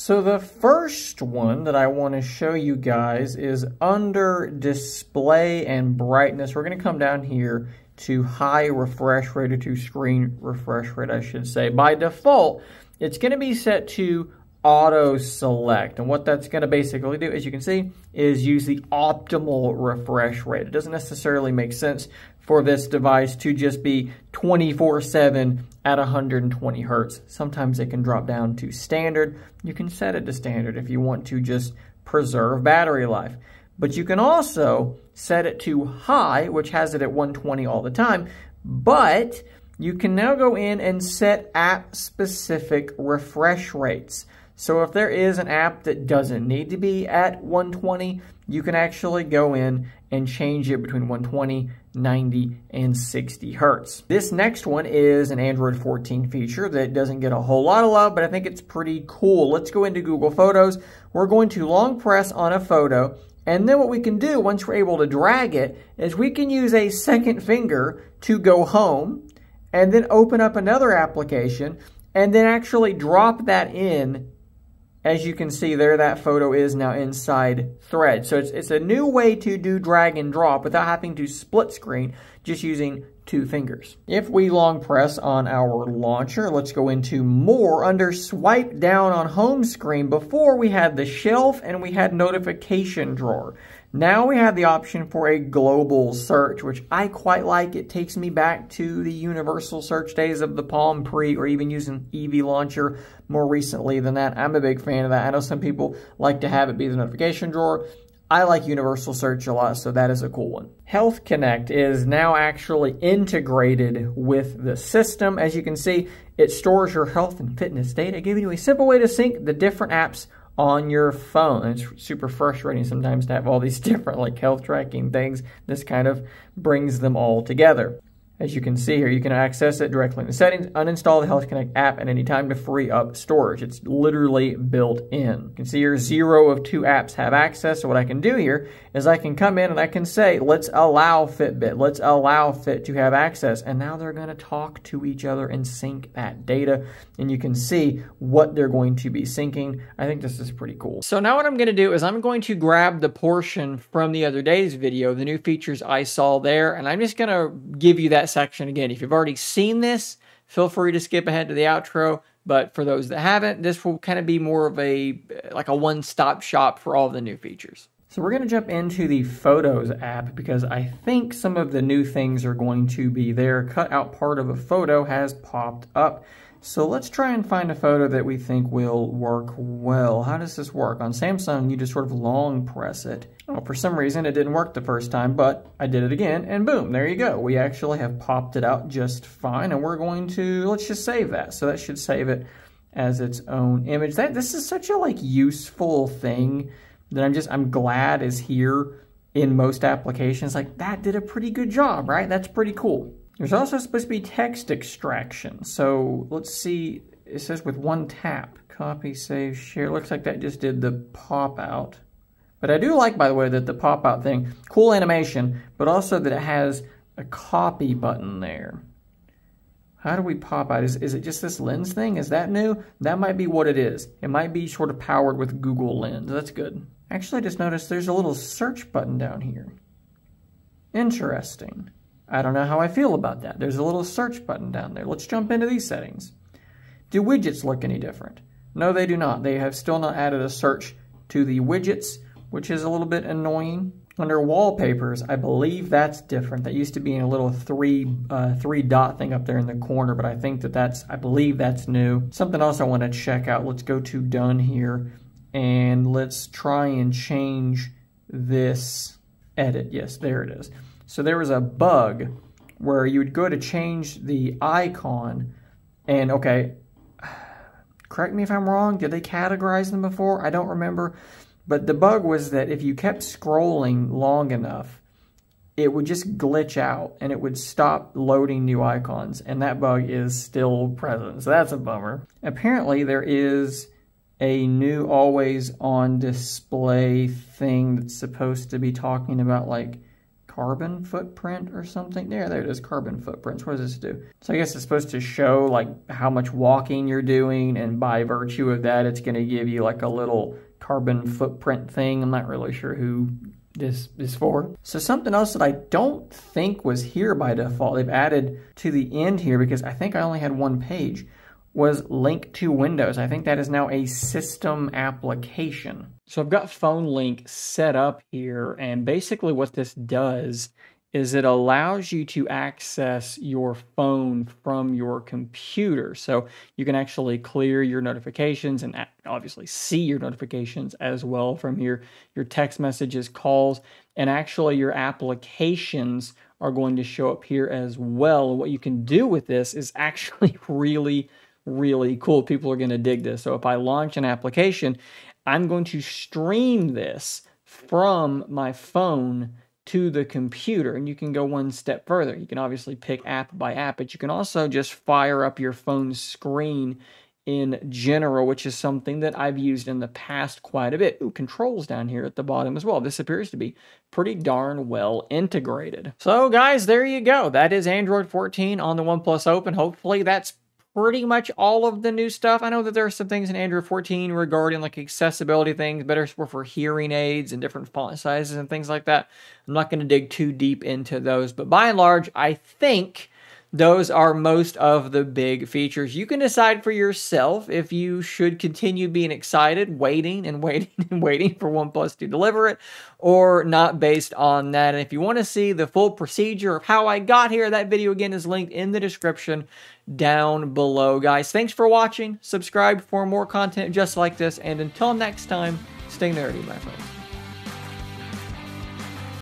So the first one that I want to show you guys is under display and brightness. We're going to come down here to high refresh rate or to screen refresh rate, I should say. By default, it's going to be set to auto select. And what that's going to basically do, as you can see, is use the optimal refresh rate. It doesn't necessarily make sense for this device to just be 24-7 at 120 hertz. Sometimes it can drop down to standard. You can set it to standard if you want to just preserve battery life. But you can also set it to high, which has it at 120 all the time. But you can now go in and set app-specific refresh rates. So if there is an app that doesn't need to be at 120, you can actually go in and change it between 120, 90, and 60 hertz. This next one is an Android 14 feature that doesn't get a whole lot of love, but I think it's pretty cool. Let's go into Google Photos. We're going to long press on a photo, and then what we can do once we're able to drag it is we can use a second finger to go home and then open up another application and then actually drop that in as you can see there, that photo is now inside Thread. So it's, it's a new way to do drag and drop without having to split screen, just using two fingers. If we long press on our launcher, let's go into more under swipe down on home screen. Before we had the shelf and we had notification drawer. Now we have the option for a global search, which I quite like. It takes me back to the universal search days of the Palm Pre or even using Evie Launcher more recently than that. I'm a big fan of that. I know some people like to have it be the notification drawer. I like Universal Search a lot, so that is a cool one. Health Connect is now actually integrated with the system. As you can see, it stores your health and fitness data, giving you a simple way to sync the different apps on your phone. It's super frustrating sometimes to have all these different like health tracking things. This kind of brings them all together. As you can see here, you can access it directly in the settings, uninstall the Health Connect app at any time to free up storage. It's literally built in. You can see here zero of two apps have access. So what I can do here is I can come in and I can say, let's allow Fitbit, let's allow Fit to have access. And now they're going to talk to each other and sync that data. And you can see what they're going to be syncing. I think this is pretty cool. So now what I'm going to do is I'm going to grab the portion from the other day's video, the new features I saw there, and I'm just going to give you that section again. If you've already seen this, feel free to skip ahead to the outro. But for those that haven't, this will kind of be more of a like a one-stop shop for all of the new features. So we're going to jump into the Photos app because I think some of the new things are going to be there. Cut out part of a photo has popped up. So let's try and find a photo that we think will work well. How does this work? On Samsung, you just sort of long press it. Oh, for some reason it didn't work the first time, but I did it again, and boom, there you go. We actually have popped it out just fine, and we're going to, let's just save that. So that should save it as its own image. That This is such a like useful thing that I'm just, I'm glad is here in most applications. Like that did a pretty good job, right? That's pretty cool. There's also supposed to be text extraction. So let's see, it says with one tap, copy, save, share. Looks like that just did the pop out. But I do like, by the way, that the pop out thing, cool animation, but also that it has a copy button there. How do we pop out? Is, is it just this lens thing? Is that new? That might be what it is. It might be sort of powered with Google Lens. That's good. Actually, I just noticed there's a little search button down here. Interesting. I don't know how I feel about that. There's a little search button down there. Let's jump into these settings. Do widgets look any different? No, they do not. They have still not added a search to the widgets, which is a little bit annoying. Under wallpapers, I believe that's different. That used to be in a little three uh, three dot thing up there in the corner, but I think that that's, I believe that's new. Something else I want to check out. Let's go to done here and let's try and change this edit. Yes, there it is. So there was a bug where you would go to change the icon and okay, correct me if I'm wrong, did they categorize them before? I don't remember. But the bug was that if you kept scrolling long enough, it would just glitch out and it would stop loading new icons. And that bug is still present. So that's a bummer. Apparently there is a new always on display thing that's supposed to be talking about like carbon footprint or something. There, there it is, carbon footprints. What does this do? So I guess it's supposed to show like how much walking you're doing, and by virtue of that, it's going to give you like a little carbon footprint thing. I'm not really sure who this is for. So something else that I don't think was here by default, they've added to the end here because I think I only had one page, was link to Windows. I think that is now a system application. So I've got Phone Link set up here, and basically what this does is it allows you to access your phone from your computer. So you can actually clear your notifications and obviously see your notifications as well from your, your text messages, calls, and actually your applications are going to show up here as well. what you can do with this is actually really, really cool. People are going to dig this. So if I launch an application, I'm going to stream this from my phone to the computer. And you can go one step further. You can obviously pick app by app, but you can also just fire up your phone screen in general, which is something that I've used in the past quite a bit. Ooh, controls down here at the bottom as well. This appears to be pretty darn well integrated. So guys, there you go. That is Android 14 on the OnePlus Open. Hopefully that's pretty much all of the new stuff. I know that there are some things in Android 14 regarding like accessibility things, better support for hearing aids and different font sizes and things like that. I'm not going to dig too deep into those, but by and large, I think those are most of the big features. You can decide for yourself if you should continue being excited, waiting and waiting and waiting for OnePlus to deliver it, or not based on that. And if you want to see the full procedure of how I got here, that video again is linked in the description down below. Guys, thanks for watching. Subscribe for more content just like this. And until next time, stay nerdy, my friends.